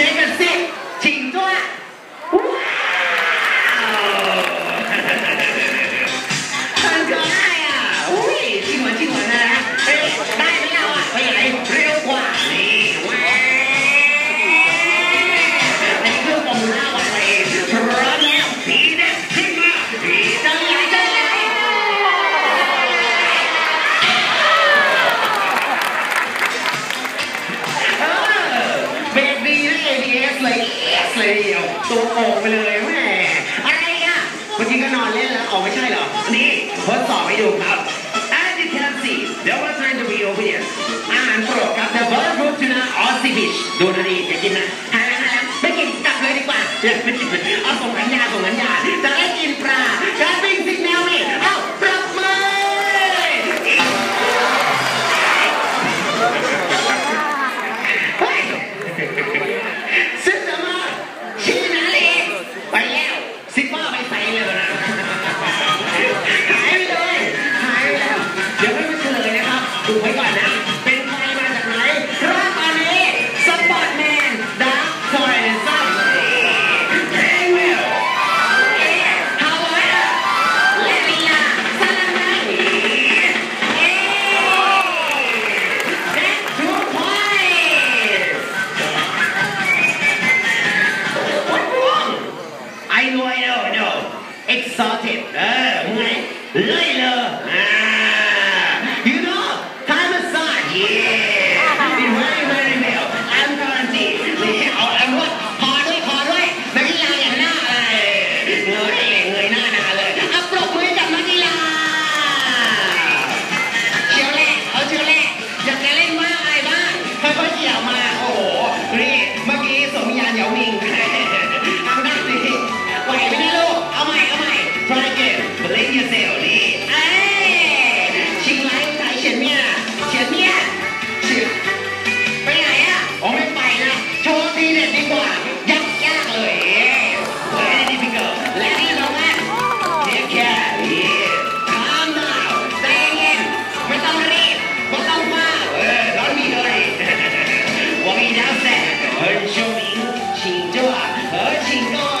Take a seat. เลยเดียวตัวโก่งไปเลยแม่อะไรอะเมื่อกี้ก็นอนเล่นแล้วออกไม่ใช่เหรอ นี่ทดสอบให้ดูครับ As you can see there was trying to be over here อาหารโปรดครับ The bird food tuna or sea fish ดูนะดิจะกินนะอาหารไม่กินกลับเลยดีกว่าเอาส่งสัญญาส่งสัญญาจะได้กินปลาจะไม่ exalted. Ah, uh, ouais. Là, il Thank you.